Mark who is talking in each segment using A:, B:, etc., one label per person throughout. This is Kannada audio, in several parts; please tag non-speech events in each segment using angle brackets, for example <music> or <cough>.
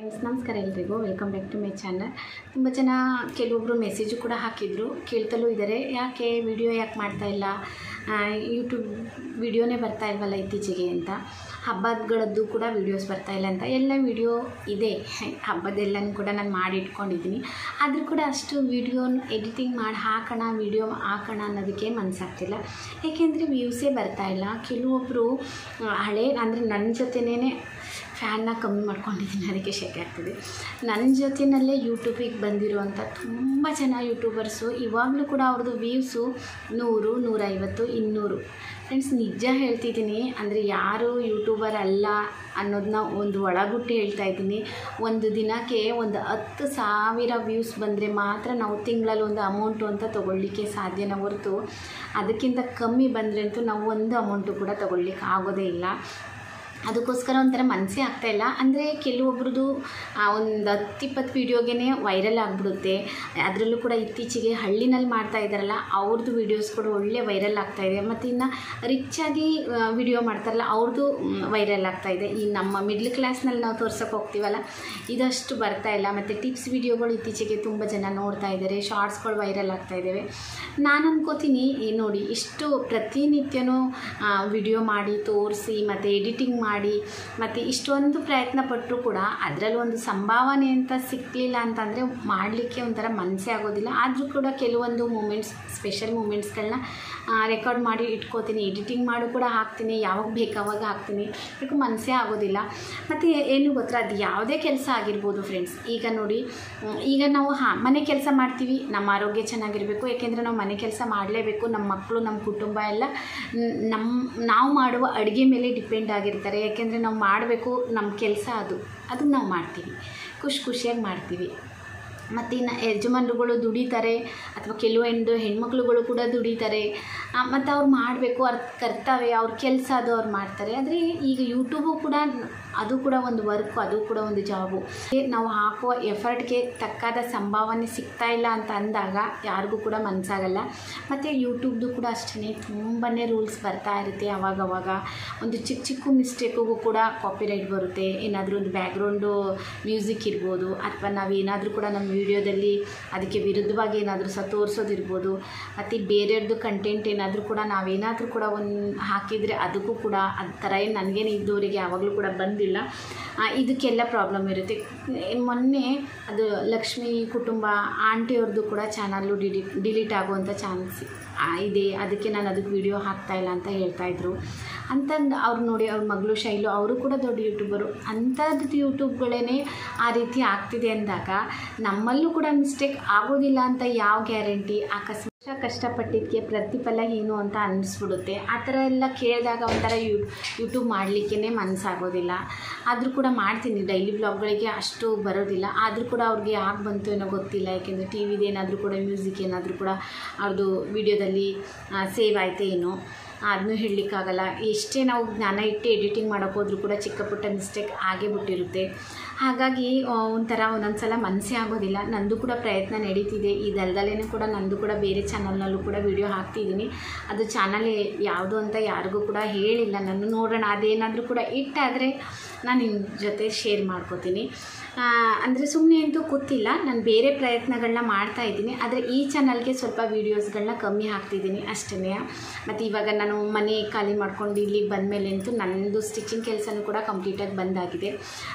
A: ಫ್ರೆಂಡ್ಸ್, ನಮಸ್ಕಾರ ಎಲ್ರಿಗೂ. Welcome back to my channel ತುಂಬ ಜನ ಕೆಲವೊಬ್ಬರು ಮೆಸೇಜು ಕೂಡ ಹಾಕಿದರು, ಕೇಳ್ತಲೂ ಇದ್ದಾರೆ ಯಾಕೆ ವಿಡಿಯೋ ಯಾಕೆ ಮಾಡ್ತಾ ಇಲ್ಲ? ಯೂಟ್ಯೂಬ್ ವಿಡಿಯೋನೇ ಬರ್ತಾ ಇಲ್ವಲ್ಲ ಇತ್ತೀಚೆಗೆ ಅಂತ. ಹಬ್ಬಗಳದ್ದು ಕೂಡ ವೀಡಿಯೋಸ್ ಬರ್ತಾ ಇಲ್ಲ ಅಂತ. ಎಲ್ಲ ವಿಡಿಯೋ ಇದೆ. ಹಬ್ಬದೆಲ್ಲನೂ ಕೂಡ ನಾನು ಮಾಡಿ ಇಟ್ಕೊಂಡಿದ್ದೀನಿ ಆದರೂ ಕೂಡ ಅಷ್ಟು ವಿಡಿಯೋನ ಎಡಿಟಿಂಗ್ ಮಾಡಿ, ಹಾಕೋಣ ವಿಡಿಯೋ ಹಾಕೋಣ ಅನ್ನೋದಕ್ಕೆ ಮನಸ್ಸಾಗ್ತಿಲ್ಲ ಏಕೆಂದರೆ ವ್ಯೂಸೇ ಬರ್ತಾ ಇಲ್ಲ. ಕೆಲವೊಬ್ಬರು ಹಳೆ ಅಂದರೆ ನನ್ನ ಜೊತೆನೇ ಫ್ಯಾನ್ನ ಕಮ್ಮಿ ಮಾಡ್ಕೊಂಡಿದ್ದೀನಿ, ಅದಕ್ಕೆ ಶೆಕೆ ಆಗ್ತಿದೆ. ನನ್ನ ಜೊತೆಯಲ್ಲೇ ಯೂಟ್ಯೂಬಿಗೆ ಬಂದಿರುವಂಥ ತುಂಬ ಜನ ಯೂಟ್ಯೂಬರ್ಸು, ಇವಾಗಲೂ ಕೂಡ ಅವ್ರದ್ದು ವ್ಯೂಸು ನೂರು, ನೂರೈವತ್ತು, ಇನ್ನೂರು. ಫ್ರೆಂಡ್ಸ್ ನಿಜ ಹೇಳ್ತಿದ್ದೀನಿ, ಅಂದರೆ ಯಾರು ಯೂಟ್ಯೂಬರ್ ಅಲ್ಲ ಅನ್ನೋದನ್ನ ಒಂದು ಒಳಗುಟ್ಟು ಹೇಳ್ತಾ ಇದ್ದೀನಿ. ಒಂದು ದಿನಕ್ಕೆ ಒಂದು ಹತ್ತು ಸಾವಿರ ವ್ಯೂಸ್ ಬಂದರೆ ಮಾತ್ರ ನಾವು ತಿಂಗಳಲ್ಲಿ ಒಂದು ಅಮೌಂಟು ಅಂತ ತೊಗೊಳ್ಳಿಕ್ಕೆ ಸಾಧ್ಯನ ಹೊರತು, ಅದಕ್ಕಿಂತ ಕಮ್ಮಿ ಬಂದರೆ ಅಂತೂ ನಾವು ಒಂದು ಅಮೌಂಟು ಕೂಡ ತೊಗೊಳ್ಲಿಕ್ಕೆ ಆಗೋದೇ ಇಲ್ಲ. ಅದಕ್ಕೋಸ್ಕರ ಒಂಥರ ಮನಸ್ಸೇ ಆಗ್ತಾಯಿಲ್ಲ ಅಂದರೆ ಕೆಲವೊಬ್ರದ್ದು ಒಂದು ಹತ್ತು ಇಪ್ಪತ್ತು ವೀಡಿಯೋಗೆ ವೈರಲ್ ಆಗಿಬಿಡುತ್ತೆ. ಅದರಲ್ಲೂ ಕೂಡ ಇತ್ತೀಚೆಗೆ ಹಳ್ಳಿನಲ್ಲಿ ಮಾಡ್ತಾ ಇದ್ದಾರಲ್ಲ ಅವ್ರದ್ದು ವೀಡಿಯೋಸ್ ಕೂಡ ಒಳ್ಳೆ ವೈರಲ್ ಆಗ್ತಾ ಇದೆ. ಮತ್ತು ಇನ್ನು ಆಗಿ ವಿಡಿಯೋ ಮಾಡ್ತಾರಲ್ಲ ಅವ್ರದ್ದು ವೈರಲ್ ಆಗ್ತಾ ಇದೆ. ಈ ನಮ್ಮ ಮಿಡ್ಲ್ ಕ್ಲಾಸ್ನಲ್ಲಿ ನಾವು ತೋರ್ಸೋಕೆ ಹೋಗ್ತೀವಲ್ಲ, ಇದಷ್ಟು ಬರ್ತಾ ಇಲ್ಲ. ಮತ್ತು ಟಿಪ್ಸ್ ವೀಡಿಯೋಗಳು ಇತ್ತೀಚೆಗೆ ತುಂಬ ಜನ ನೋಡ್ತಾ ಇದ್ದಾರೆ ಶಾರ್ಟ್ಸ್ಗಳು ವೈರಲ್ ಆಗ್ತಾ ಇದ್ದಾವೆ ನಾನು ಅನ್ಕೋತೀನಿ ನೋಡಿ, ಇಷ್ಟು ಪ್ರತಿನಿತ್ಯನೂ ವಿಡಿಯೋ ಮಾಡಿ, ತೋರಿಸಿ, ಮತ್ತು ಎಡಿಟಿಂಗ್ ಮಾಡಿ ಮತ್ತು ಇಷ್ಟೊಂದು ಪ್ರಯತ್ನ ಪಟ್ಟರು ಕೂಡ ಅದರಲ್ಲಿ ಒಂದು ಸಂಭಾವನೆ ಅಂತ ಸಿಕ್ಕಲಿಲ್ಲ ಅಂತಂದರೆ ಮಾಡಲಿಕ್ಕೆ ಒಂಥರ ಮನಸ್ಸೇ ಆಗೋದಿಲ್ಲ. ಆದರೂ ಕೂಡ ಕೆಲವೊಂದು ಮೂಮೆಂಟ್ಸ್, ಸ್ಪೆಷಲ್ ಮೂಮೆಂಟ್ಸ್ಗಳನ್ನ ರೆಕಾರ್ಡ್ ಮಾಡಿ ಇಟ್ಕೋತೀನಿ, ಎಡಿಟಿಂಗ್ ಮಾಡು ಕೂಡ ಹಾಕ್ತೀನಿ, ಯಾವಾಗ ಬೇಕಾವಾಗ ಹಾಕ್ತೀನಿ. ಯಾಕೆ ಮನಸ್ಸೇ ಆಗೋದಿಲ್ಲ. ಮತ್ತು ಏನು ಗೊತ್ತಾ? ಅದು ಯಾವುದೇ ಕೆಲಸ ಆಗಿರ್ಬೋದು ಫ್ರೆಂಡ್ಸ್. ಈಗ ನೋಡಿ, ಈಗ ನಾವು ಹಾಂ, ಮನೆ ಕೆಲಸ ಮಾಡ್ತೀವಿ. ನಮ್ಮ ಆರೋಗ್ಯ ಚೆನ್ನಾಗಿರಬೇಕು. ಏಕೆಂದರೆ ನಾವು ಮನೆ ಕೆಲಸ ಮಾಡಲೇಬೇಕು. ನಮ್ಮ ಮಕ್ಕಳು, ನಮ್ಮ ಕುಟುಂಬ ಎಲ್ಲ ನಮ್ಮ ನಾವು ಮಾಡುವ ಅಡುಗೆ ಮೇಲೆ ಡಿಪೆಂಡ್ ಆಗಿರ್ತಾರೆ. ಯಾಕೆಂದರೆ ನಾವು ಮಾಡಬೇಕು ನಮ್ಮ ಕೆಲಸ ಅದು. ಅದನ್ನು ನಾವು ಮಾಡ್ತೀವಿ. ಖುಷಿ ಖುಷಿಯಾಗಿ ಮಾಡ್ತೀವಿ. ಮತ್ತು ಇನ್ನು ಯಜಮಾನ್ರುಗಳು ದುಡಿತಾರೆ, ಅಥವಾ ಕೆಲವೊಂದು ಹೆಣ್ಮಕ್ಳುಗಳು ಕೂಡ ದುಡಿತಾರೆ. ಮತ್ತು ಅವ್ರು ಮಾಡಬೇಕು, ಅವ್ರ ಕರ್ತವ್ಯ, ಅವ್ರ ಕೆಲಸ ಅದು ಅವ್ರು ಮಾಡ್ತಾರೆ. ಆದರೆ ಈಗ ಯೂಟ್ಯೂಬು ಕೂಡ ಅದು ಕೂಡ ಒಂದು ವರ್ಕು ಅದು ಕೂಡ ಒಂದು ಜಾಬು ನಾವು ಹಾಕುವ ಎಫರ್ಟ್ಗೆ ತಕ್ಕಾದ ಸಂಭಾವನೆ ಸಿಗ್ತಾ ಇಲ್ಲ ಅಂತ ಅಂದಾಗ ಯಾರಿಗೂ ಕೂಡ ಮನಸ್ಸಾಗಲ್ಲ ಮತ್ತು ಯೂಟ್ಯೂಬ್ದು ಕೂಡ ಅಷ್ಟೇ ತುಂಬಾ ರೂಲ್ಸ್ ಬರ್ತಾ ಇರುತ್ತೆ ಅವಾಗವಾಗ. ಒಂದು ಚಿಕ್ಕ ಚಿಕ್ಕ ಮಿಸ್ಟೇಕಿಗೂ ಕೂಡ ಕಾಪಿರೈಟ್ ಬರುತ್ತೆ. ಏನಾದರೂ ಒಂದು ಬ್ಯಾಕ್ಗ್ರೌಂಡು ಮ್ಯೂಸಿಕ್ ಇರ್ಬೋದು, ಅಥವಾ ನಾವು ಏನಾದರೂ ಕೂಡ ನಮ್ಮ ವೀಡಿಯೋದಲ್ಲಿ ಅದಕ್ಕೆ ವಿರುದ್ಧವಾಗಿ ಏನಾದರೂ ಸಹ ತೋರಿಸೋದಿರ್ಬೋದು. ಮತ್ತು ಬೇರೆಯವ್ರದ್ದು ಕಂಟೆಂಟ್ ಏನಾದರೂ ಕೂಡ ನಾವೇನಾದರೂ ಕೂಡ ಒಂದು ಹಾಕಿದರೆ ಅದಕ್ಕೂ ಕೂಡ ಅದು ಥರ ಏನು ನನಗೇನು ಇದ್ದವರಿಗೆ ಯಾವಾಗಲೂ ಕೂಡ ಬಂದಿಲ್ಲ. ಇದಕ್ಕೆಲ್ಲ ಪ್ರಾಬ್ಲಮ್ ಇರುತ್ತೆ. ಮೊನ್ನೆ ಅದು ಲಕ್ಷ್ಮಿ ಕುಟುಂಬ ಆಂಟಿಯವ್ರದ್ದು ಕೂಡ ಚಾನಲ್ಲು ಡಿಡಿ ಡಿಲೀಟ್ ಆಗುವಂಥ ಚಾನ್ಸ್ ಇದೆ. ಅದಕ್ಕೆ ನಾನು ಅದಕ್ಕೆ ವಿಡಿಯೋ ಹಾಕ್ತಾಯಿಲ್ಲ ಅಂತ ಹೇಳ್ತಾಯಿದ್ರು ಅಂತಂದು ಅವ್ರು ನೋಡಿ ಅವ್ರ ಮಗಳು ಶೈಲು, ಅವರು ಕೂಡ ದೊಡ್ಡ ಯೂಟ್ಯೂಬರು ಅಂಥದ್ದು ಯೂಟ್ಯೂಬ್ಗಳೇ ಆ ರೀತಿ ಆಗ್ತಿದೆ ಅಂದಾಗ ನಮ್ಮಲ್ಲೂ ಕೂಡ ಮಿಸ್ಟೇಕ್ ಆಗೋದಿಲ್ಲ ಅಂತ ಯಾವ ಗ್ಯಾರಂಟಿ ಅಕಸ್ಮಾತ್ ಕಷ್ಟಪಟ್ಟಿದ್ದಕ್ಕೆ ಪ್ರತಿಫಲ ಏನು ಅಂತ ಅನ್ನಿಸ್ಬಿಡುತ್ತೆ ಆ ಥರ ಎಲ್ಲ ಕೇಳಿದಾಗ ಒಂಥರ ಯೂ ಯೂಟ್ಯೂಬ್ ಮಾಡಲಿಕ್ಕೇ ಮನಸ್ಸಾಗೋದಿಲ್ಲ ಆದರೂ ಕೂಡ ಮಾಡ್ತೀನಿ ಡೈಲಿ ಬ್ಲಾಗ್ಗಳಿಗೆ ಅಷ್ಟು ಬರೋದಿಲ್ಲ. ಆದರೂ ಕೂಡ ಅವ್ರಿಗೆ ಯಾಕೆ ಬಂತು ಏನೋ ಗೊತ್ತಿಲ್ಲ. ಯಾಕೆಂದರೆ ಟಿ ವಿದು ಏನಾದರೂ ಕೂಡ ಮ್ಯೂಸಿಕ್ ಏನಾದರೂ ಕೂಡ ಅವ್ರದ್ದು ವಿಡಿಯೋದಲ್ಲಿ ಸೇವ್ ಆಯಿತು ಏನೋ ಅದನ್ನೂ ಹೇಳಲಿಕ್ಕಾಗಲ್ಲ. ಎಷ್ಟೇ ನಾವು ಜ್ಞಾನ ಇಟ್ಟು ಎಡಿಟಿಂಗ್ ಮಾಡೋಕ್ಕೋದ್ರೂ ಕೂಡ ಚಿಕ್ಕ ಪುಟ್ಟ ಮಿಸ್ಟೇಕ್ ಆಗೇ ಬಿಟ್ಟಿರುತ್ತೆ. ಹಾಗಾಗಿ ಒಂಥರ ಒಂದೊಂದು ಸಲ ಮನಸ್ಸೇ ಆಗೋದಿಲ್ಲ. ನಂದು ಕೂಡ ಪ್ರಯತ್ನ ನಡೀತಿದೆ. ಇದಲ್ದಲೇ ಕೂಡ ನಂದು ಕೂಡ ಬೇರೆ ಚಾನಲ್ನಲ್ಲೂ ಕೂಡ ವೀಡಿಯೋ ಹಾಕ್ತಿದ್ದೀನಿ. ಅದು ಚಾನಲ್ ಯಾವುದು ಅಂತ ಯಾರಿಗೂ ಕೂಡ ಹೇಳಿಲ್ಲ. ನಾನು ನೋಡೋಣ, ಅದೇನಾದರೂ ಕೂಡ ಇಟ್ಟಾದರೆ ನಾನು ನಿಮ್ಮ ಜೊತೆ ಶೇರ್ ಮಾಡ್ಕೋತೀನಿ. ಅಂದರೆ ಸುಮ್ಮನೆ ಅಂತೂ ಗೊತ್ತಿಲ್ಲ. ನಾನು ಬೇರೆ ಪ್ರಯತ್ನಗಳನ್ನ ಮಾಡ್ತಾ ಇದ್ದೀನಿ. ಆದರೆ ಈ ಚಾನಲ್ಗೆ ಸ್ವಲ್ಪ ವೀಡಿಯೋಸ್ಗಳನ್ನ ಕಮ್ಮಿ ಹಾಕ್ತಿದ್ದೀನಿ ಅಷ್ಟೇ ಮತ್ತು ಇವಾಗ ನಾನು ಮನೆ ಖಾಲಿ ಮಾಡ್ಕೊಂಡು ಇಲ್ಲಿಗೆ ಬಂದಮೇಲೆ ಅಂತೂ ನನ್ನದು ಸ್ಟಿಚಿಂಗ್ ಕೆಲಸನೂ ಕೂಡ ಕಂಪ್ಲೀಟಾಗಿ ಬಂದಾಗಿದೆ.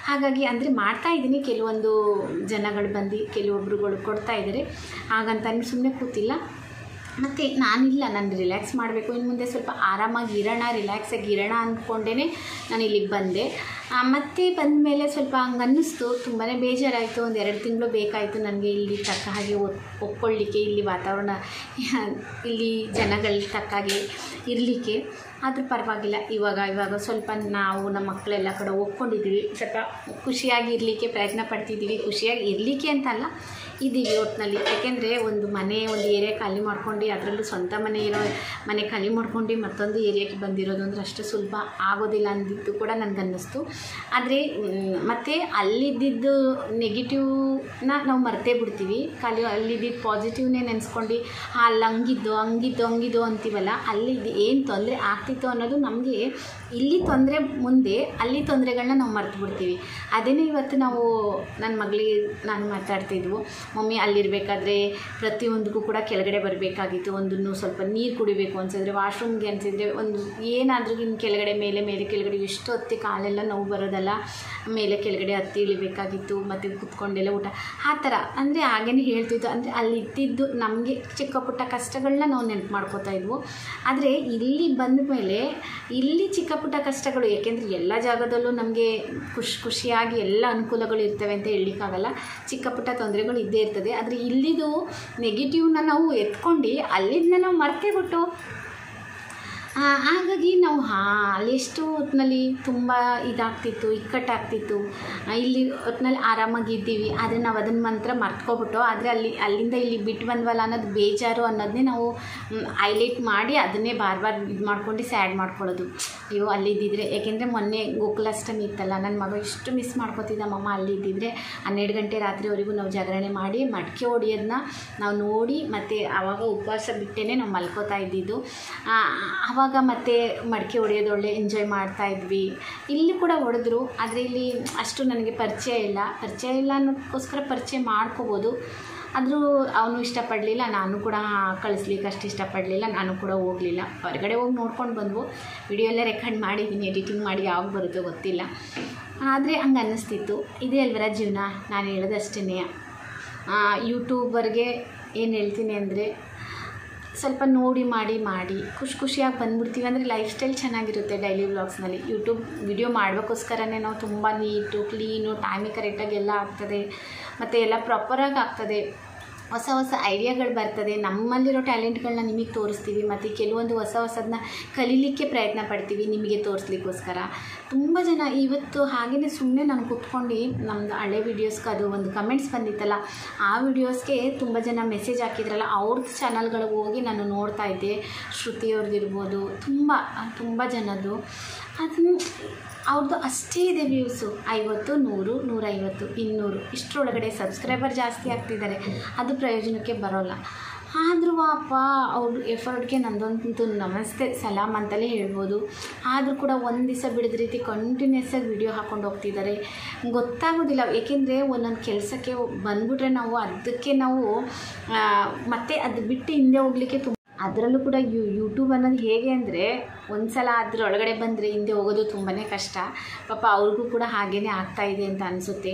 A: ಹಾಗಾಗಿ ಅಂದರೆ ಮಾಡ್ತಾ ಇದ್ದೀನಿ. ಕೆಲವೊಂದು ಜನಗಳು ಬಂದು ಕೆಲವೊಬ್ರುಗಳು ಕೊಡ್ತಾ ಇದ್ದಾರೆ. ಹಾಗಂತ ಸುಮ್ಮನೆ ಕೂತಿಲ್ಲ. ಮತ್ತು ನಾನಿಲ್ಲ, ನಾನು ರಿಲ್ಯಾಕ್ಸ್ ಮಾಡಬೇಕು. ಇನ್ನು ಮುಂದೆ ಸ್ವಲ್ಪ ಆರಾಮಾಗಿ ಇರೋಣ ರಿಲ್ಯಾಕ್ಸಾಗಿ ಇರೋಣ ಅಂದ್ಕೊಂಡೇ ನಾನು ಇಲ್ಲಿಗೆ ಬಂದೆ. ಮತ್ತೆ ಬಂದ ಮೇಲೆ ಸ್ವಲ್ಪ ಹಂಗೆ ಅನ್ನಿಸ್ತು ತುಂಬಾ ಬೇಜಾರಾಯಿತು. ಒಂದು ಎರಡು ತಿಂಗಳು ಬೇಕಾಯಿತು ನನಗೆ ಇಲ್ಲಿ ತಕ್ಕ ಹಾಗೆ ಒಪ್ಕೊಳ್ಳಿಕ್ಕೆ ಇಲ್ಲಿ ವಾತಾವರಣ <laughs> ಇಲ್ಲಿ ಜನಗಳ ತಕ್ಕ ಹಾಗೆ ಇರಲಿಕ್ಕೆ. ಆದರೂ ಪರವಾಗಿಲ್ಲ. ಇವಾಗ ಇವಾಗ ಸ್ವಲ್ಪ ನಾವು ನಮ್ಮ ಮಕ್ಕಳೆಲ್ಲ ಕಡೆ ಒಪ್ಕೊಂಡಿದ್ದೀವಿ ಸ್ವಲ್ಪ ಖುಷಿಯಾಗಿ ಇರಲಿಕ್ಕೆ ಪ್ರಯತ್ನ ಪಡ್ತಿದ್ದೀವಿ ಖುಷಿಯಾಗಿ ಇರಲಿಕ್ಕೆ ಅಂತಲ್ಲ ಇದ್ದೀವಿ ಒಟ್ಟಿನಲ್ಲಿ ಯಾಕೆಂದರೆ ಒಂದು ಮನೆ, ಒಂದು ಏರಿಯಾ ಖಾಲಿ ಮಾಡ್ಕೊಂಡು, ಅದರಲ್ಲೂ ಸ್ವಂತ ಮನೆ ಇರೋ, ಮನೆ ಖಾಲಿ ಮಾಡ್ಕೊಂಡು ಮತ್ತೊಂದು ಏರಿಯಾಕ್ಕೆ ಬಂದಿರೋದು ಅಂದರೆ ಅಷ್ಟು ಸುಲಭ ಆಗೋದಿಲ್ಲ ಅಂದಿದ್ದು ಕೂಡ ನನಗನ್ನಿಸ್ತು ಆದರೆ ಮತ್ತು ಅಲ್ಲಿದ್ದಿದ್ದು ನೆಗೆಟಿವ್ನ ನಾವು ಮರ್ತೇ ಬಿಡ್ತೀವಿ. ಖಾಲಿ ಅಲ್ಲಿದ್ದಿದ್ದು ಪಾಸಿಟಿವ್ನೇ ನೆನೆಸ್ಕೊಂಡು ಅಲ್ಲಿ ಹಂಗಿದ್ದು ಹಂಗಿದ್ದು ಹಂಗಿದ್ದು ಅಂತೀವಲ್ಲ, ಅಲ್ಲಿದ್ದು ಏನು ತೊಂದರೆ ಆಗ್ತಿತ್ತು ಅನ್ನೋದು ನಮಗೆ ಇಲ್ಲಿ ತೊಂದರೆ ಮುಂದೆ, ಅಲ್ಲಿ ತೊಂದರೆಗಳನ್ನ ನಾವು ಮರ್ತು ಬಿಡ್ತೀವಿ ಅದೇನೇ ಇವತ್ತು ನಾವು ನನ್ನ ಮಗಳಿಗೆ ನಾನು ಮಾತಾಡ್ತಿದ್ವು. ಮಮ್ಮಿ ಅಲ್ಲಿರಬೇಕಾದ್ರೆ ಪ್ರತಿಯೊಂದಕ್ಕೂ ಕೂಡ ಕೆಳಗಡೆ ಬರಬೇಕಾಗಿತ್ತು. ಒಂದನ್ನು ಸ್ವಲ್ಪ ನೀರು ಕುಡಿಬೇಕು ಅನಿಸಿದ್ರೆ ವಾಶ್ರೂಮ್ಗೆ ಅನಿಸಿದ್ರೆ ಒಂದು ಏನಾದರೂ ಇನ್ನು ಕೆಳಗಡೆ ಮೇಲೆ ಮೇಲೆ ಕೆಳಗಡೆ ಎಷ್ಟು ಹೊತ್ತಿ ಕಾಲೆಲ್ಲ ನೋವು ಬರೋದಲ್ಲ, ಮೇಲೆ ಕೆಳಗಡೆ ಹತ್ತಿ ಇಳಿಬೇಕಾಗಿತ್ತು, ಮತ್ತು ಕುತ್ಕೊಂಡೆಲ್ಲ ಊಟ. ಆ ಥರ. ಅಂದರೆ ಹಾಗೇನೆ ಹೇಳ್ತಿದ್ದು. ಅಂದರೆ ಅಲ್ಲಿ ಇದ್ದಿದ್ದು ನಮಗೆ ಚಿಕ್ಕ ಪುಟ್ಟ ಕಷ್ಟಗಳನ್ನ ನಾವು ನೆನಪು ಮಾಡ್ಕೋತಾ ಇದ್ವು. ಆದರೆ ಇಲ್ಲಿ ಬಂದ ಮೇಲೆ ಇಲ್ಲಿ ಚಿಕ್ಕ ಪುಟ್ಟ ಕಷ್ಟಗಳು, ಏಕೆಂದರೆ ಎಲ್ಲ ಜಾಗದಲ್ಲೂ ನಮಗೆ ಖುಷಿ, ಖುಷಿಯಾಗಿ ಎಲ್ಲ ಅನುಕೂಲಗಳು ಇರ್ತವೆ ಅಂತ ಹೇಳಲಿಕ್ಕಾಗಲ್ಲ. ಚಿಕ್ಕ ಪುಟ್ಟ ತೊಂದರೆಗಳು ಇದ್ದೇ ಇರ್ತದೆ. ಆದರೆ ಇಲ್ಲಿದು ನೆಗೆಟಿವ್ನ ನಾವು ಎತ್ಕೊಂಡು ಅಲ್ಲಿಂದ ನಾವು ಮರ್ತೇ ಬಿಟ್ಟು ಹಾಗಾಗಿ ನಾವು ಹಾ ಅಲ್ಲೆಷ್ಟು ಹೊತ್ತಿನಲ್ಲಿ ತುಂಬ ಇದಾಗ್ತಿತ್ತು ಇಕ್ಕಟ್ಟಾಗ್ತಿತ್ತು. ಇಲ್ಲಿ ಹೊತ್ತಿನಲ್ಲಿ ಆರಾಮಾಗಿದ್ದೀವಿ ಆದರೆ ನಾವು ಅದನ್ನು ಮಾತ್ರ ಮರ್ತ್ಕೊಬಿಟ್ಟು ಆದರೆ ಅಲ್ಲಿ ಅಲ್ಲಿಂದ ಇಲ್ಲಿ ಬಿಟ್ಟು ಬಂದ್ವಲ್ಲ ಅನ್ನೋದು ಬೇಜಾರು ಅನ್ನೋದನ್ನೇ ನಾವು ಹೈಲೈಟ್ ಮಾಡಿ ಅದನ್ನೇ ಬಾರ್ ಬಾರ್ ಇದು ಮಾಡ್ಕೊಂಡು ಸ್ಯಾಡ್ ಮಾಡ್ಕೊಳ್ಳೋದು. ಅಯ್ಯೋ ಅಲ್ಲಿದ್ದಿದ್ರೆ ಏಕೆಂದರೆ ಮೊನ್ನೆ ಗೋಕುಲಾಷ್ಟಮಿ ಇತ್ತಲ್ಲ ನನ್ನ ಮಗ ಎಷ್ಟು ಮಿಸ್ ಮಾಡ್ಕೊತಿದ್ದ ಮಮ್ಮ ಅಲ್ಲಿದ್ದಿದ್ರೆ ಹನ್ನೆರಡು ಗಂಟೆ ರಾತ್ರಿವರೆಗೂ ನಾವು ಜಾಗರಣೆ ಮಾಡಿ ಮಡಿಕೆ ಹೊಡಿಯೋದನ್ನ ನಾವು ನೋಡಿ ಮತ್ತು ಆವಾಗ ಉಪವಾಸ ಬಿಟ್ಟೇ ನಾವು ಮಲ್ಕೋತಾ ಇದ್ದಿದ್ದು. ಆ, ಆವಾಗ ಮತ್ತೆ ಮಡಿಕೆ ಹೊಡೆಯೋದು ಒಳ್ಳೆ ಎಂಜಾಯ್ ಮಾಡ್ತಾ ಇದ್ವಿ. ಇಲ್ಲಿ ಕೂಡ ಹೊಡೆದ್ರು, ಆದರೆ ಇಲ್ಲಿ ಅಷ್ಟು ನನಗೆ ಪರಿಚಯ ಇಲ್ಲ. ಪರಿಚಯ ಇಲ್ಲ ಅನ್ನೋದಕ್ಕೋಸ್ಕರ ಪರಿಚಯ ಮಾಡ್ಕೋಬೋದು. ಆದರೂ ಅವನು ಇಷ್ಟಪಡಲಿಲ್ಲ, ನಾನು ಕೂಡ ಕಳಿಸ್ಲಿಕ್ಕೆ ಅಷ್ಟು ಇಷ್ಟಪಡಲಿಲ್ಲ, ನಾನು ಕೂಡ ಹೋಗಲಿಲ್ಲ. ಹೊರಗಡೆ ಹೋಗಿ ನೋಡ್ಕೊಂಡು ಬಂದ್ವು. ವಿಡಿಯೋ ಎಲ್ಲ ರೆಕಾರ್ಡ್ ಮಾಡಿದ್ದೀನಿ ಎಡಿಟಿಂಗ್ ಮಾಡಿ ಯಾವಾಗ ಬರುತ್ತೋ ಗೊತ್ತಿಲ್ಲ. ಆದರೆ ಹಂಗೆ ಅನ್ನಿಸ್ತಿತ್ತು. ಇದೇ ಅಲ್ವರ ಜೀವನ? ನಾನು ಹೇಳ್ದಷ್ಟೇ ಯೂಟ್ಯೂಬರ್ಗೆ ಏನು ಹೇಳ್ತೀನಿ ಅಂದರೆ ಸ್ವಲ್ಪ ನೋಡಿ, ಮಾಡಿ ಮಾಡಿ. ಖುಷಿ ಖುಷಿಯಾಗಿ ಬಂದ್ಬಿಡ್ತೀವಿ. ಅಂದರೆ ಲೈಫ್ ಸ್ಟೈಲ್ ಚೆನ್ನಾಗಿರುತ್ತೆ ಡೈಲಿ ವ್ಲಾಗ್ಸ್ನಲ್ಲಿ ಯೂಟ್ಯೂಬ್ ವಿಡಿಯೋ ಮಾಡಬೇಕೋಸ್ಕರನೇ ನಾವು ತುಂಬ ನೀಟು ಕ್ಲೀನು ಟೈಮಿಗೆ ಕರೆಕ್ಟಾಗಿ ಎಲ್ಲ ಆಗ್ತದೆ. ಮತ್ತು ಎಲ್ಲ ಪ್ರಾಪರಾಗಿ ಆಗ್ತದೆ. ಹೊಸ ಹೊಸ ಐಡಿಯಾಗಳು ಬರ್ತದೆ. ನಮ್ಮಲ್ಲಿರೋ ಟ್ಯಾಲೆಂಟ್ಗಳನ್ನ ನಿಮಗೆ ತೋರಿಸ್ತೀವಿ. ಮತ್ತು ಕೆಲವೊಂದು ಹೊಸ ಹೊಸದನ್ನ ಕಲೀಲಿಕ್ಕೆ ಪ್ರಯತ್ನ ಪಡ್ತೀವಿ ನಿಮಗೆ ತೋರಿಸ್ಲಿಕ್ಕೋಸ್ಕರ. ತುಂಬ ಜನ ಇವತ್ತು ಹಾಗೆಯೇ ಸುಮ್ಮನೆ ನಾನು ಕುತ್ಕೊಂಡು ನಮ್ಮದು ಹಳೆ ವೀಡಿಯೋಸ್ಗೆ ಅದು ಒಂದು ಕಮೆಂಟ್ಸ್ ಬಂದಿತ್ತಲ್ಲ, ಆ ವೀಡಿಯೋಸ್ಗೆ ತುಂಬ ಜನ ಮೆಸೇಜ್ ಹಾಕಿದ್ರಲ್ಲ, ಅವ್ರದ್ದು ಚಾನಲ್ಗಳಿಗೆ ಹೋಗಿ ನಾನು ನೋಡ್ತಾ ಇದ್ದೆ. ಶ್ರುತಿಯವ್ರದ್ದು ಇರ್ಬೋದು, ತುಂಬ ತುಂಬ ಜನದ್ದು. ಅದನ್ನು ಅವ್ರದ್ದು ಅಷ್ಟೇ ಇದೆ ವ್ಯೂಸು ಐವತ್ತು, ನೂರು, ನೂರೈವತ್ತು, ಇನ್ನೂರು. ಇಷ್ಟರೊಳಗಡೆ ಸಬ್ಸ್ಕ್ರೈಬರ್ ಜಾಸ್ತಿ ಆಗ್ತಿದ್ದಾರೆ. ಅದು ಪ್ರಯೋಜನಕ್ಕೆ ಬರೋಲ್ಲ. ಆದರೂ ಅಪ್ಪ, ಅವ್ರ ಎಫರ್ಟ್ಗೆ ನಂದೊಂದು ನಮಸ್ತೆ ಸಲಾಮ್ ಅಂತಲೇ ಹೇಳ್ಬೋದು. ಆದರೂ ಕೂಡ ಒಂದು ದಿವಸ ಬಿಡಿದ ರೀತಿ ಕಂಟಿನ್ಯೂಸ್ ಆಗಿ ವಿಡಿಯೋ ಹಾಕ್ಕೊಂಡು ಹೋಗ್ತಿದ್ದಾರೆ ಗೊತ್ತಾಗೋದಿಲ್ಲ, ಏಕೆಂದರೆ ಒಂದೊಂದು ಕೆಲಸಕ್ಕೆ ಬಂದುಬಿಟ್ರೆ ನಾವು ಅದಕ್ಕೆ ನಾವು ಮತ್ತೆ ಅದು ಬಿಟ್ಟು ಹಿಂದೆ ಹೋಗಲಿಕ್ಕೆ ತುಂಬ ಅದರಲ್ಲೂ ಕೂಡ ಯು ಯೂಟ್ಯೂಬ್ ಅನ್ನೋದು ಹೇಗೆ ಅಂದರೆ ಒಂದು ಸಲ ಅದರೊಳಗಡೆ ಬಂದರೆ ಹಿಂದೆ ಹೋಗೋದು ತುಂಬಾ ಕಷ್ಟ. ಪಾಪ ಅವ್ರಿಗೂ ಕೂಡ ಹಾಗೇ ಇದೆ ಅಂತ ಅನಿಸುತ್ತೆ.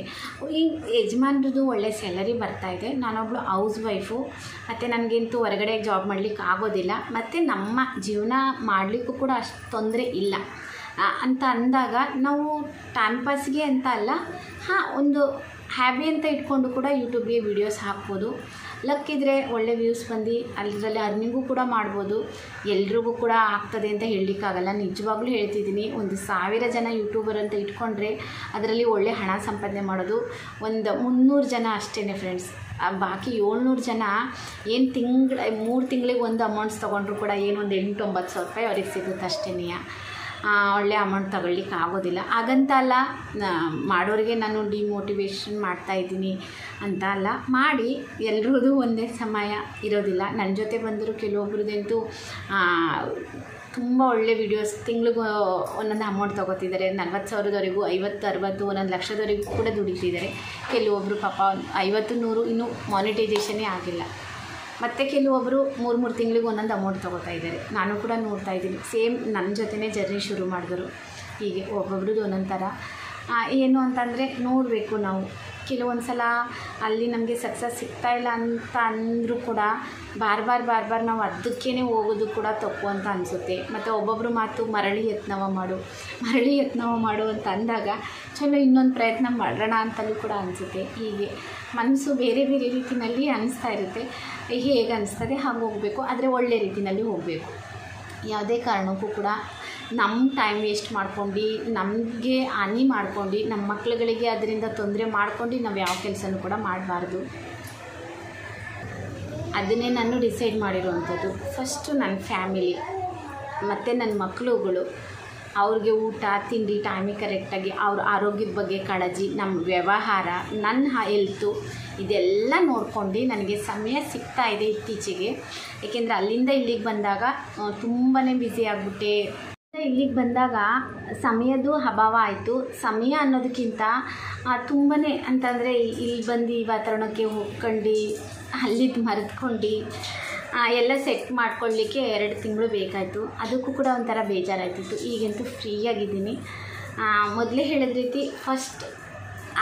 A: ಈ ಯಜಮಾನ್ರದ್ದು ಒಳ್ಳೆ ಸ್ಯಾಲರಿ ಬರ್ತಾ ಇದೆ. ನಾನೊಬ್ಳು ಹೌಸ್ ವೈಫು ಮತ್ತು ನನಗಂತೂ ಹೊರಗಡೆ ಜಾಬ್ ಮಾಡಲಿಕ್ಕೆ ಆಗೋದಿಲ್ಲ. ಮತ್ತು ನಮ್ಮ ಜೀವನ ಮಾಡಲಿಕ್ಕೂ ಕೂಡ ಅಷ್ಟು ತೊಂದರೆ ಇಲ್ಲ. ಅಂತ ಅಂದಾಗ ನಾವು ಟೈಮ್ ಪಾಸ್ಗೆ ಅಂತ ಅಲ್ಲ, ಹಾಂ, ಒಂದು ಹ್ಯಾಬಿ ಅಂತ ಇಟ್ಕೊಂಡು ಕೂಡ ಯೂಟ್ಯೂಬ್ಗೆ ವೀಡಿಯೋಸ್ ಹಾಕ್ಬೋದು. ಲಕ್ ಇದ್ದರೆ ಒಳ್ಳೆ ವ್ಯೂಸ್ ಬಂದು ಅದರಲ್ಲಿ ಅರ್ನಿಂಗೂ ಕೂಡ ಮಾಡ್ಬೋದು. ಎಲ್ರಿಗೂ ಕೂಡ ಆಗ್ತದೆ ಅಂತ ಹೇಳಲಿಕ್ಕಾಗಲ್ಲ. ನಿಜವಾಗ್ಲೂ ಹೇಳ್ತಿದ್ದೀನಿ, ಒಂದು ಸಾವಿರ ಜನ ಯೂಟ್ಯೂಬರ್ ಅಂತ ಇಟ್ಕೊಂಡ್ರೆ ಅದರಲ್ಲಿ ಒಳ್ಳೆ ಹಣ ಸಂಪಾದನೆ ಮಾಡೋದು ಒಂದು ಮುನ್ನೂರು ಜನ ಅಷ್ಟೇ ಫ್ರೆಂಡ್ಸ್ ಬಾಕಿ ಏಳ್ನೂರು ಜನ ಏನು ತಿಂಗಳ, ಮೂರು ತಿಂಗಳಿಗೆ ಒಂದು ಅಮೌಂಟ್ಸ್ ತೊಗೊಂಡ್ರು ಕೂಡ ಏನೊಂದು ಎಂಟು, ಒಂಬತ್ತು ಸಾವಿರ ರೂಪಾಯಿ ಅವ್ರಿಗೆ ಸಿಗುತ್ತೆ ಅಷ್ಟೇ ಒಳ್ಳೆ ಅಮೌಂಟ್ ತಗೊಳ್ಲಿಕ್ಕೆ ಆಗೋದಿಲ್ಲ. ಹಾಗಂತ ಅಲ್ಲ ಮಾಡೋರಿಗೆ ನಾನು ಡಿಮೋಟಿವೇಶನ್ ಮಾಡ್ತಾ ಇದ್ದೀನಿ ಅಂತ ಅಲ್ಲ. ಮಾಡಿ ಎಲ್ರದ್ದು ಒಂದೇ ಸಮಯ ಇರೋದಿಲ್ಲ. ನನ್ನ ಜೊತೆ ಬಂದರೂ ಕೆಲವೊಬ್ರದ್ದಂತೂ ತುಂಬ ಒಳ್ಳೆ ವಿಡಿಯೋಸ್ ತಿಂಗ್ಳಿಗೆ, ಒಂದೊಂದು ಅಮೌಂಟ್ ತೊಗೋತಿದ್ದಾರೆ. ನಲ್ವತ್ತು ಸಾವಿರದವರೆಗೂ, ಐವತ್ತು, ಅರವತ್ತು, ಒಂದೊಂದು ಲಕ್ಷದವರೆಗೂ ಕೂಡ ದುಡಿತಿದ್ದಾರೆ. ಕೆಲವೊಬ್ಬರು ಪಾಪ, ಐವತ್ತು, ನೂರು ಇನ್ನೂ ಮಾನಿಟೈಸೇಷನೇ ಆಗಿಲ್ಲ. ಮತ್ತು ಕೆಲವೊಬ್ಬರು ಮೂರು ಮೂರು ತಿಂಗಳಿಗೆ ಒಂದೊಂದು ಅಮೌಂಟ್ ತೊಗೋತಾ ಇದ್ದಾರೆ ನಾನು ಕೂಡ ನೋಡ್ತಾ ಇದ್ದೀನಿ. ಸೇಮ್ ನನ್ನ ಜೊತೆನೇ ಜರ್ನಿ ಶುರು ಮಾಡಿದ್ರು ಹೀಗೆ ಒಬ್ಬೊಬ್ರದ್ದು ಒಂದೊಂದು ಥರ. ಏನು ಅಂತಂದರೆ ನೋಡಬೇಕು ನಾವು. ಕೆಲವೊಂದು ಸಲ ಅಲ್ಲಿ ನಮಗೆ ಸಕ್ಸಸ್ ಸಿಗ್ತಾ ಇಲ್ಲ ಅಂತ ಅಂದರೂ ಕೂಡ ಬಾರ್ ಬಾರ್ ಬಾರ್ ಬಾರ್ ನಾವು ಅದಕ್ಕೇ ಹೋಗೋದು ಕೂಡ ತಪ್ಪು ಅಂತ ಅನಿಸುತ್ತೆ. ಮತ್ತು ಒಬ್ಬೊಬ್ಬರು ಮಾತು ಮರಳಿ ಯತ್ನವ ಮಾಡು, ಮರಳಿ ಯತ್ನವ ಮಾಡು ಅಂತ ಅಂದಾಗ ಚಲೋ ಇನ್ನೊಂದು ಪ್ರಯತ್ನ ಮಾಡೋಣ ಅಂತಲೂ ಕೂಡ ಅನಿಸುತ್ತೆ. ಹೀಗೆ ಮನಸ್ಸು ಬೇರೆ ಬೇರೆ ರೀತಿಯಲ್ಲಿ ಅನಿಸ್ತಾ ಇರುತ್ತೆ. ಹೇಗೆ ಅನಿಸ್ತದೆ ಹಾಗೆ ಹೋಗಬೇಕು. ಆದರೆ ಒಳ್ಳೆ ರೀತಿಯಲ್ಲಿ ಹೋಗಬೇಕು. ಯಾವುದೇ ಕಾರಣಕ್ಕೂ ಕೂಡ ನಮ್ಮ ಟೈಮ್ ವೇಸ್ಟ್ ಮಾಡ್ಕೊಂಡು, ನಮಗೆ ಹಾನಿ ಮಾಡ್ಕೊಂಡು ನಮ್ಮ ಮಕ್ಳುಗಳಿಗೆ ಅದರಿಂದ ತೊಂದರೆ ಮಾಡ್ಕೊಂಡು ನಾವು ಯಾವ ಕೆಲಸನೂ ಕೂಡ ಮಾಡಬಾರ್ದು. ಅದನ್ನೇ ನಾನು ಡಿಸೈಡ್ ಮಾಡಿರುವಂಥದ್ದು. ಫಸ್ಟು ನನ್ನ ಫ್ಯಾಮಿಲಿ ಮತ್ತು ನನ್ನ ಮಕ್ಕಳುಗಳು ಅವ್ರಿಗೆ ಊಟ, ತಿಂಡಿ ಟೈಮಿಗೆ ಕರೆಕ್ಟಾಗಿ ಅವ್ರ ಆರೋಗ್ಯದ ಬಗ್ಗೆ ಕಾಳಜಿ ನಮ್ಮ ವ್ಯವಹಾರ ನನ್ನ ಹೆಲ್ತು ಇದೆಲ್ಲ ನೋಡ್ಕೊಂಡು ನನಗೆ ಸಮಯ ಸಿಗ್ತಾ ಇದೆ ಇತ್ತೀಚೆಗೆ. ಏಕೆಂದರೆ ಅಲ್ಲಿಂದ ಇಲ್ಲಿಗೆ ಬಂದಾಗ ತುಂಬಾ ಬ್ಯುಸಿ ಆಗಿಬಿಟ್ಟೆ. ಇಲ್ಲಿಗೆ ಬಂದಾಗ ಸಮಯದ್ದು ಅಭಾವ ಆಯಿತು. ಸಮಯ ಅನ್ನೋದಕ್ಕಿಂತ ತುಂಬಾ ಅಂತಂದರೆ ಇಲ್ಲಿ ಬಂದು ಈ ವಾತಾವರಣಕ್ಕೆ ಹೋಗ್ಕೊಂಡು ಅಲ್ಲಿದ್ದು ಮರೆತ್ಕೊಂಡು ಎಲ್ಲ ಸೆಟ್ ಮಾಡ್ಕೊಳ್ಳಿಕ್ಕೆ ಎರಡು ತಿಂಗಳು ಬೇಕಾಯಿತು. ಅದಕ್ಕೂ ಕೂಡ ಒಂಥರ ಬೇಜಾರಾಯ್ತಿತ್ತು. ಈಗಂತೂ ಫ್ರೀಯಾಗಿದ್ದೀನಿ. ಮೊದಲೇ ಹೇಳಿದ ರೀತಿ ಫಸ್ಟ್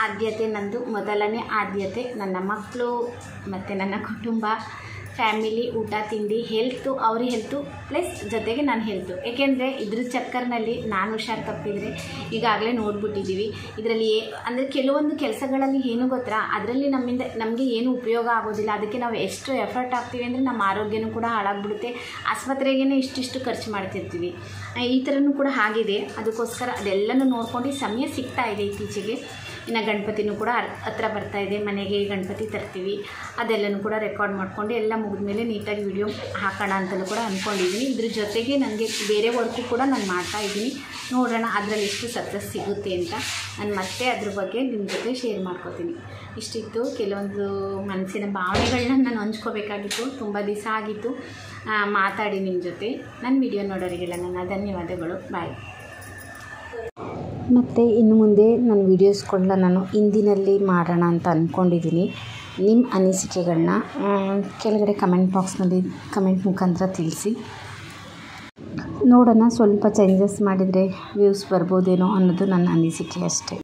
A: ಆದ್ಯತೆ ನಂದು, ಮೊದಲನೇ ಆದ್ಯತೆ ನನ್ನ ಮಕ್ಕಳು ಮತ್ತು ನನ್ನ ಕುಟುಂಬ. ಫ್ಯಾಮಿಲಿ ಊಟ, ತಿಂಡಿ ಹೆಲ್ತು ಅವ್ರ ಹೆಲ್ತು ಪ್ಲಸ್ ಜೊತೆಗೆ ನನ್ನ ಹೆಲ್ತು ಏಕೆಂದರೆ ಇದ್ರ ಚಕ್ಕರ್ನಲ್ಲಿ ನಾನು ಹುಷಾರು ತಪ್ಪಿದರೆ ಈಗಾಗಲೇ ನೋಡ್ಬಿಟ್ಟಿದ್ದೀವಿ ಇದರಲ್ಲಿ ಅಂದರೆ ಕೆಲವೊಂದು ಕೆಲಸಗಳಲ್ಲಿ ಏನು ಗೊತ್ತಾ? ಅದರಲ್ಲಿ ನಮ್ಮಿಂದ ನಮಗೆ ಏನು ಉಪಯೋಗ ಆಗೋದಿಲ್ಲ. ಅದಕ್ಕೆ ನಾವು ಎಷ್ಟು ಎಫರ್ಟ್ ಹಾಕ್ತೀವಿ ಅಂದರೆ ನಮ್ಮ ಆರೋಗ್ಯನೂ ಕೂಡ ಹಾಳಾಗ್ಬಿಡುತ್ತೆ. ಆಸ್ಪತ್ರೆಗೇ ಇಷ್ಟಿಷ್ಟು ಖರ್ಚು ಮಾಡ್ತಿರ್ತೀವಿ. ಈ ಥರನೂ ಕೂಡ ಆಗಿದೆ ಅದಕ್ಕೋಸ್ಕರ ಅದೆಲ್ಲನೂ ನೋಡ್ಕೊಂಡು ಸಮಯ ಸಿಗ್ತಾ ಇದೆ ಇತ್ತೀಚೆಗೆ. ಇನ್ನು ಗಣಪತಿನೂ ಕೂಡ ಹತ್ರ ಬರ್ತಾ ಇದೆ, ಮನೆಗೆ ಗಣಪತಿ ತರ್ತೀವಿ. ಅದೆಲ್ಲನೂ ಕೂಡ ರೆಕಾರ್ಡ್ ಮಾಡಿಕೊಂಡು ಎಲ್ಲ ಮುಗಿದ ಮೇಲೆ ನೀಟಾಗಿ ವಿಡಿಯೋ ಹಾಕೋಣ ಅಂತಲೂ ಕೂಡ ಅಂದ್ಕೊಂಡಿದ್ದೀನಿ ಇದ್ರ ಜೊತೆಗೆ ನನಗೆ ಬೇರೆ ವರ್ಕು ಕೂಡ ನಾನು ಮಾಡ್ತಾ ಇದ್ದೀನಿ. ನೋಡೋಣ ಅದರಲ್ಲಿ ಎಷ್ಟು ಸಕ್ಸಸ್ ಸಿಗುತ್ತೆ ಅಂತ ನಾನು ಮತ್ತೆ ಅದ್ರ ಬಗ್ಗೆ ನಿಮ್ಮ ಜೊತೆ ಶೇರ್ ಮಾಡ್ಕೋತೀನಿ. ಇಷ್ಟಿತ್ತು. ಕೆಲವೊಂದು ಮನಸ್ಸಿನ ಭಾವನೆಗಳನ್ನ ನಾನು ಹಂಚ್ಕೋಬೇಕಾಗಿತ್ತು. ತುಂಬ ದಿವಸ ಆಗಿತ್ತು. ಮಾತಾಡಿ ನಿಮ್ಮ ಜೊತೆ. ನನ್ನ ವಿಡಿಯೋ ನೋಡೋರಿಗೆಲ್ಲ ನನ್ನ ಧನ್ಯವಾದಗಳು. ಬಾಯ್ ಮತ್ತು ಇನ್ನು ಮುಂದೆ ನನ್ನ ವೀಡಿಯೋಸ್ಗಳನ್ನ ನಾನು ಹಿಂದಿನಲ್ಲಿ ಮಾಡೋಣ ಅಂತ ಅಂದ್ಕೊಂಡಿದ್ದೀನಿ ನಿಮ್ಮ ಅನಿಸಿಕೆಗಳನ್ನ ಕೆಳಗಡೆ ಕಮೆಂಟ್ ಬಾಕ್ಸ್ನಲ್ಲಿ ಕಮೆಂಟ್ ಮುಖಾಂತರ ತಿಳಿಸಿ. ನೋಡೋಣ, ಸ್ವಲ್ಪ ಚೇಂಜಸ್ ಮಾಡಿದರೆ ವ್ಯೂಸ್ ಬರ್ಬೋದೇನೋ ಅನ್ನೋದು ನನ್ನ ಅನಿಸಿಕೆ ಅಷ್ಟೇ.